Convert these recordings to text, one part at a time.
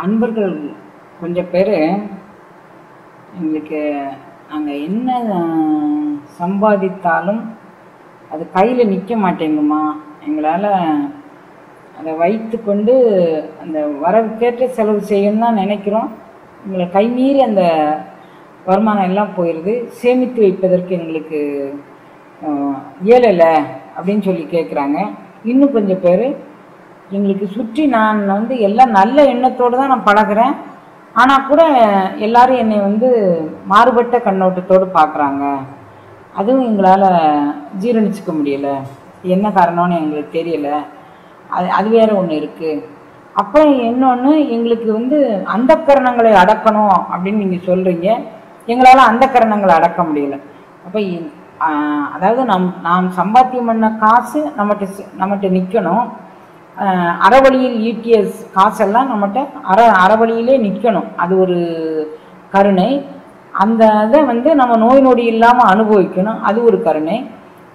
அன்பர்கள் கொஞ்சம் பேர் எங்களுக்கு நாங்கள் என்ன சம்பாதித்தாலும் அது கையில் நிற்க மாட்டேங்குமா? எங்களால் அதை வைத்துக்கொண்டு அந்த வரவுக்கேற்ற செலவு செய்யணும்னு தான் நினைக்கிறோம். எங்களை கை மீறி அந்த வருமானம் எல்லாம் போயிடுது சேமித்து வைப்பதற்கு எங்களுக்கு இயலலை அப்படின்னு சொல்லி கேட்குறாங்க இன்னும் கொஞ்சம் பேர் எங்களுக்கு சுற்றி நான் வந்து எல்லாம் நல்ல எண்ணத்தோடு தான் நான் பழகுறேன். ஆனால் கூட எல்லாரும் என்னை வந்து மாறுபட்ட கண்ணோட்டத்தோடு பார்க்குறாங்க. அதுவும் எங்களால் ஜீரணிச்சிக்க முடியல. என்ன காரணம்னு எங்களுக்கு தெரியலை. அது அது வேறு ஒன்று இருக்குது அப்புறம் இன்னொன்று எங்களுக்கு வந்து அந்த கரணங்களை அடக்கணும் அப்படின்னு நீங்கள் சொல்கிறீங்க எங்களால் அந்த கரணங்களை அடக்க முடியல. அப்போ அதாவது நம் நாம் சம்பாத்தியம் பண்ண காசு நம்மகிட்ட நம்மகிட்ட நிற்கணும் அறவழியில் ஈட்டிய காசெல்லாம் நம்மகிட்ட அற அறவழியிலே நிற்கணும். அது ஒரு கருணை. அந்த இதை வந்து நம்ம நோய் நொடி இல்லாமல் அனுபவிக்கணும். அது ஒரு கருணை.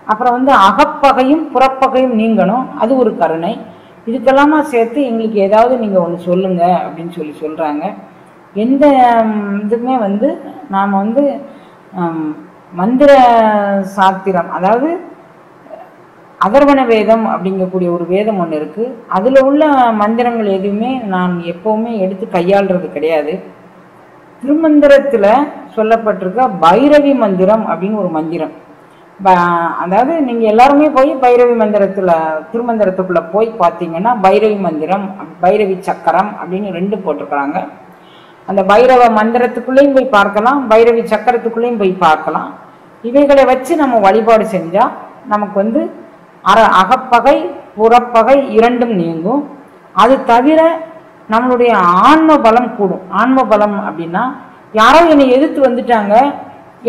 அப்புறம் வந்து அகப்பகையும் புறப்பகையும் நீங்கணும். அது ஒரு கருணை. இதுக்கெல்லாமா சேர்த்து எங்களுக்கு ஏதாவது நீங்கள் ஒன்று சொல்லுங்கள் அப்படின்னு சொல்லி சொல்கிறாங்க எந்த இதுக்குமே வந்து நாம் வந்து மந்திர சாத்திரம் அதாவது அதர்வன வேதம் அப்படிங்கக்கூடிய ஒரு வேதம் ஒன்று இருக்குது அதில் உள்ள மந்திரங்கள் எதுவுமே நான் எப்போவுமே எடுத்து கையாளுறது கிடையாது. திருமந்திரத்தில் சொல்லப்பட்டிருக்க பைரவி மந்திரம் அப்படின்னு ஒரு மந்திரம். ப- அதாவது நீங்கள் எல்லாருமே போய் பைரவி மந்திரத்தில் திருமந்திரத்துக்குள்ளே போய் பார்த்தீங்கன்னா பைரவி மந்திரம் பைரவி சக்கரம் அப்படின்னு ரெண்டு போட்டிருக்கிறாங்க. அந்த பைரவ மந்திரத்துக்குள்ளேயும் போய் பார்க்கலாம் பைரவி சக்கரத்துக்குள்ளேயும் போய் பார்க்கலாம். இவைகளை வச்சு நம்ம வழிபாடு செஞ்சால் நமக்கு வந்து அற அகப்பகை புறப்பகை இரண்டும் நீங்கும். அது தவிர நம்மளுடைய ஆன்ம பலம் கூடும். ஆன்ம பலம் அப்படின்னா யாரோ என்னை எதிர்த்து வந்துட்டாங்க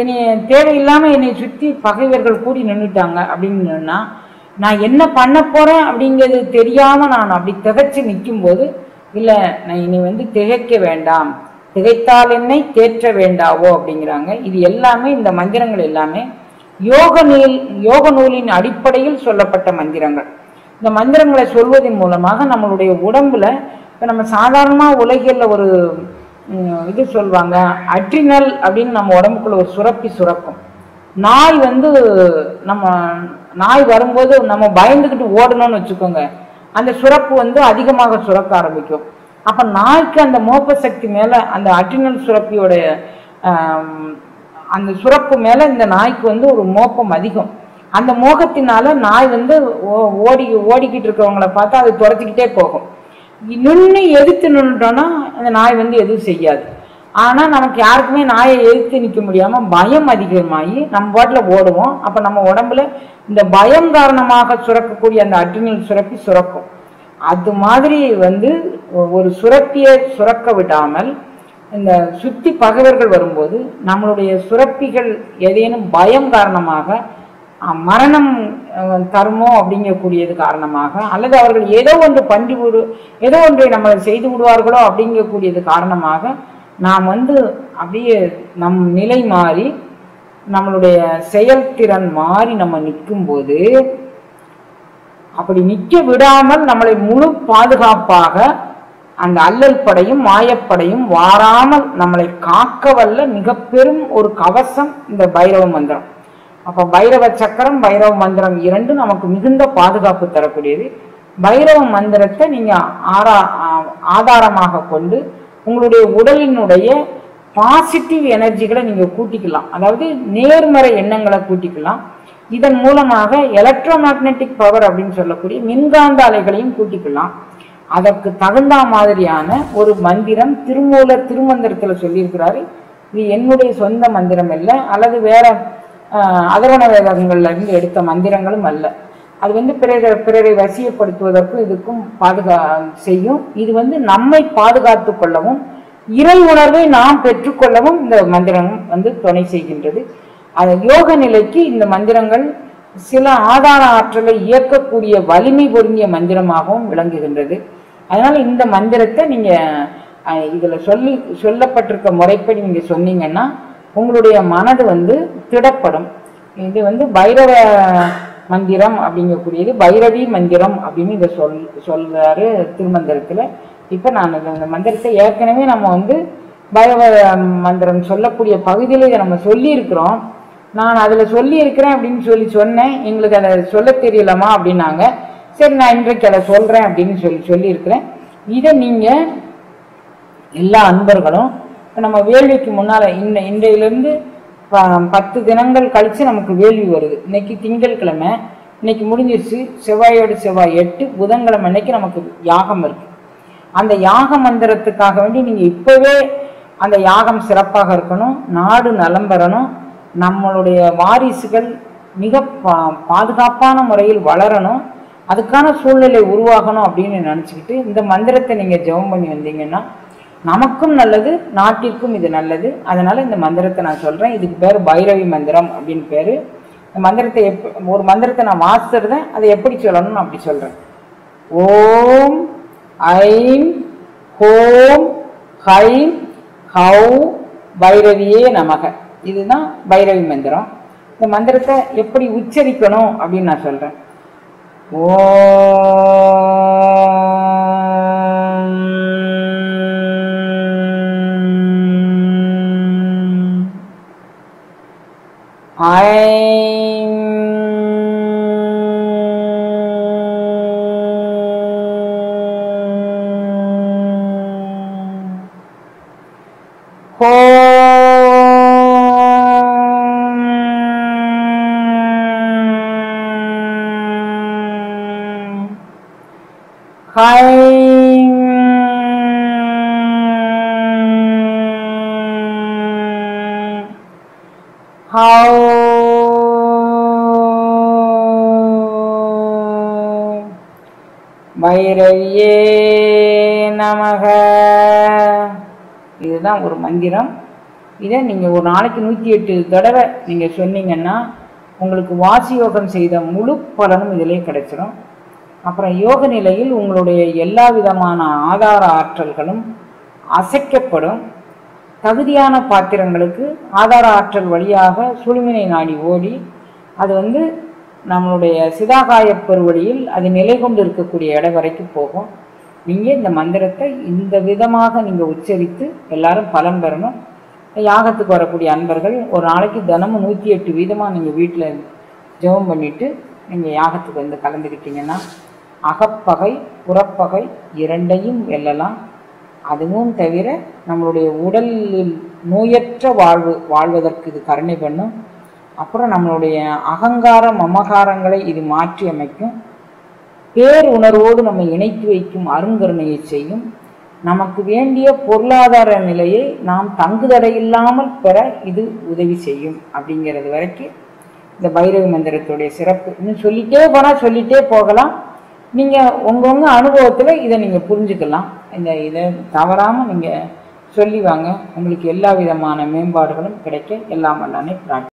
என்னை தேவையில்லாமல் என்னை சுற்றி பகைவர்கள் கூடி நின்றுட்டாங்க அப்படின்னுன்னா நான் என்ன பண்ண போகிறேன் அப்படிங்கிறது தெரியாமல் நான் அப்படி திகைச்சு நிற்கும்போது இல்லை நான் இனி வந்து திகைக்க வேண்டாம். திகைத்தால் என்னை தேற்ற வேண்டாவோ அப்படிங்கிறாங்க. இது எல்லாமே இந்த மந்திரங்கள் எல்லாமே யோக நூல் யோக நூலின் அடிப்படையில் சொல்லப்பட்ட மந்திரங்கள். இந்த மந்திரங்களை சொல்வதன் மூலமாக நம்மளுடைய உடம்புல இப்போ நம்ம சாதாரணமாக உலகில் ஒரு இது சொல்லுவாங்க அட்ரினல் அப்படின்னு நம்ம உடம்புக்குள்ள ஒரு சுரப்பி சுரக்கும். நாய் வந்து நம்ம நாய் வரும்போது நம்ம பயந்துக்கிட்டு ஓடணும்னு வச்சுக்கோங்க. அந்த சுரப்பு வந்து அதிகமாக சுரக்க ஆரம்பிக்கும். அப்போ நாய்க்கு அந்த மோப்ப சக்தி மேலே அந்த அட்ரினல் சுரப்பியோடைய அந்த சுரப்பு மேலே இந்த நாய்க்கு வந்து ஒரு மோப்பம் அதிகம். அந்த மோகத்தினால நாய் வந்து ஓ- ஓடி ஓடிக்கிட்டு இருக்கிறவங்கள பார்த்தா அது துரத்திக்கிட்டே போகும். நின்று எதிர்த்து நின்றுட்டோன்னா அந்த நாய் வந்து எதுவும் செய்யாது. ஆனால் நமக்கு யாருக்குமே நாயை எதிர்த்து நிற்க முடியாமல் பயம் அதிகமாகி நம்ம பாட்டில் ஓடுவோம். அப்போ நம்ம உடம்புல இந்த பயம் காரணமாக சுரக்கக்கூடிய அந்த அட்ரினல் சுரப்பி சுரக்கும். அது மாதிரி வந்து ஒரு சுரப்பியை சுரக்க விடாமல் இந்த சுத்தி பகைவர்கள் வரும்போது நம்மளுடைய சுரப்பிகள் ஏதேனும் பயம் காரணமாக மரணம் தருமோ அப்படிங்கக்கூடியது காரணமாக அல்லது அவர்கள் ஏதோ ஒன்று பண்டி விடு ஏதோ ஒன்றை நம்மளை செய்து விடுவார்களோ அப்படிங்கக்கூடியது காரணமாக நாம் வந்து அப்படியே நம் நிலை மாறி நம்மளுடைய செயல்திறன் மாறி நம்ம நிற்கும்போது அப்படி நிற்க விடாமல் நம்மளை முழு பாதுகாப்பாக அந்த அல்லல் படையும் மாயப்படையும் வாராமல் நம்மளை காக்க வல்ல மிக பெரும் ஒரு கவசம் இந்த பைரவ மந்திரம். அப்போ பைரவ சக்கரம் பைரவ மந்திரம் இரண்டும் நமக்கு மிகுந்த பாதுகாப்பு தரக்கூடியது. பைரவ மந்திரத்தை நீங்கள் ஆரா ஆ- ஆதாரமாக கொண்டு உங்களுடைய உடலினுடைய பாசிட்டிவ் எனர்ஜிகளை நீங்கள் கூட்டிக்கலாம். அதாவது நேர்மறை எண்ணங்களை கூட்டிக்கலாம். இதன் மூலமாக எலக்ட்ரோ மேக்னெட்டிக் பவர் அப்படின்னு சொல்லக்கூடிய மின்காந்த அலைகளையும் கூட்டிக்கலாம். அதற்கு தகுந்த மாதிரியான ஒரு மந்திரம் திருமூல திருமந்திரத்தில் சொல்லியிருக்கிறாரு. இது என்னுடைய சொந்த மந்திரம் இல்லை அல்லது வேற அதரண அதர்வண வேதங்கள்ல இருந்து எடுத்த மந்திரங்களும் அல்ல. அது வந்து பிறரை பிறரை வசியப்படுத்துவதற்கும் இதுக்கும் பாதுகா செய்யும். இது வந்து நம்மை பாதுகாத்து கொள்ளவும் இறை உணர்வை நாம் பெற்றுக்கொள்ளவும் இந்த மந்திரம் வந்து துணை செய்கின்றது. அது யோக நிலைக்கு இந்த மந்திரங்கள் சில ஆதார ஆற்றலை இயக்கக்கூடிய வலிமை பொருந்திய மந்திரமாகவும் விளங்குகின்றது. அதனால இந்த மந்திரத்தை நீங்க இதில் இதுல சொல்லி சொல்லப்பட்டிருக்க முறைப்படி நீங்க சொன்னீங்கன்னா உங்களுடைய மனது வந்து திடப்படும். இது வந்து பைரவ மந்திரம் அப்படிங்கக்கூடியது பைரவி மந்திரம் அப்படின்னு இதை சொல் சொல்றாரு திருமந்திரத்துல. இப்போ நான் இந்த மந்திரத்தை ஏற்கனவே நம்ம வந்து பைரவ மந்திரம் சொல்லக்கூடிய பகுதியில் இதை நம்ம சொல்லியிருக்கிறோம். நான் அதில் சொல்லியிருக்கிறேன் அப்படின்னு சொல்லி சொன்னேன். எங்களுக்கு அதை சொல்ல தெரியலமா அப்படின்னாங்க. சரி நான் இன்றைக்கு அதை சொல்கிறேன் அப்படின்னு சொல்லி சொல்லியிருக்கிறேன். இதை நீங்கள் எல்லா அன்பர்களும் இப்போ நம்ம வேள்விக்கு முன்னால் இன்ன இன்றையிலேருந்து ப- பத்து தினங்கள் கழித்து நமக்கு வேள்வி வருது. இன்னைக்கு திங்கட்கிழமை இன்னைக்கு முடிஞ்சிருச்சு. செவ்வாயோடு செவ்வாய் எட்டு புதன்கிழமை அன்னைக்கு நமக்கு யாகம் இருக்குது அந்த யாக மந்திரத்துக்காக வேண்டி நீங்கள் இப்போவே அந்த யாகம் சிறப்பாக இருக்கணும். நாடு நலம் பெறணும் நம்மளுடைய வாரிசுகள் மிக பா பாதுகாப்பான முறையில் வளரணும். அதுக்கான சூழ்நிலை உருவாகணும் அப்படின்னு நினச்சிக்கிட்டு இந்த மந்திரத்தை நீங்கள் ஜெபம் பண்ணி வந்தீங்கன்னா நமக்கும் நல்லது நாட்டிற்கும் இது நல்லது. அதனால் இந்த மந்திரத்தை நான் சொல்கிறேன் இதுக்கு பேர் பைரவி மந்திரம் அப்படின்னு பேர். இந்த மந்திரத்தை எப் ஒரு மந்திரத்தை நான் வாசிடுறேன் அதை எப்படி சொல்லணும்னு நான் அப்படி சொல்கிறேன் ஓம் ஐம் ஹோம் ஹைம் ஹௌ பைரவியே நமக. இதுதான் பைரவி மந்திரம். இந்த மந்திரத்தை எப்படி உச்சரிக்கணும் அப்படின்னு நான் சொல்கிறேன் ஓம் ஹை how பைரவியே நமக. இதுதான் ஒரு மந்திரம். இதை நீங்கள் ஒரு நாளைக்கு நூற்றி எட்டு தடவை நீங்கள் சொன்னீங்கன்னா உங்களுக்கு வாசி யோகம் செய்த முழு பலனும் இதிலே கிடைச்சிடும் அப்புறம் யோக நிலையில் உங்களுடைய எல்லா விதமான ஆதார ஆற்றல்களும் அசைக்கப்படும். தகுதியான பாத்திரங்களுக்கு ஆதார ஆற்றல் வழியாக சுழுமினை நாடி ஓடி அது வந்து நம்மளுடைய சிதாகாய பெருவழியில் அது நிலை கொண்டு இருக்கக்கூடிய இடம் வரைக்கும் போகும். நீங்கள் இந்த மந்திரத்தை இந்த விதமாக நீங்கள் உச்சரித்து எல்லாரும் பலன் பெறணும். யாகத்துக்கு வரக்கூடிய அன்பர்கள் ஒரு நாளைக்கு தினமும் நூற்றி எட்டு வீதமாக நீங்கள் வீட்டில் ஜெபம் பண்ணிவிட்டு நீங்கள் யாகத்துக்கு வந்து கலந்துக்கிட்டீங்கன்னா அகப்பகை புறப்பகை இரண்டையும் வெல்லலாம். அதுவும் தவிர நம்மளுடைய உடலில் நோயற்ற வாழ்வு வாழ்வதற்கு இது கருணை பண்ணும். அப்புறம் நம்மளுடைய அகங்கார மமகாரங்களை இது மாற்றி அமைக்கும். பேர் உணர்வோடு நம்ம இணைத்து வைக்கும் அருங்கருணையை செய்யும். நமக்கு வேண்டிய பொருளாதார நிலையை நாம் தங்குதடையில்லாமல் பெற இது உதவி செய்யும் அப்படிங்கிறது வரைக்கும் இந்த பைரவி மந்திரத்துடைய சிறப்பு. இன்னும் சொல்லிட்டே போனால் சொல்லிட்டே போகலாம். நீங்கள் உங்கவுங்க அனுபவத்தில் இதை நீங்கள் புரிஞ்சுக்கலாம். இந்த இதை தவறாமல் நீங்கள் சொல்லி வாங்க. உங்களுக்கு எல்லா விதமான மேம்பாடுகளும் கிடைக்க எல்லாம் வல்லானே பிரார்த்தி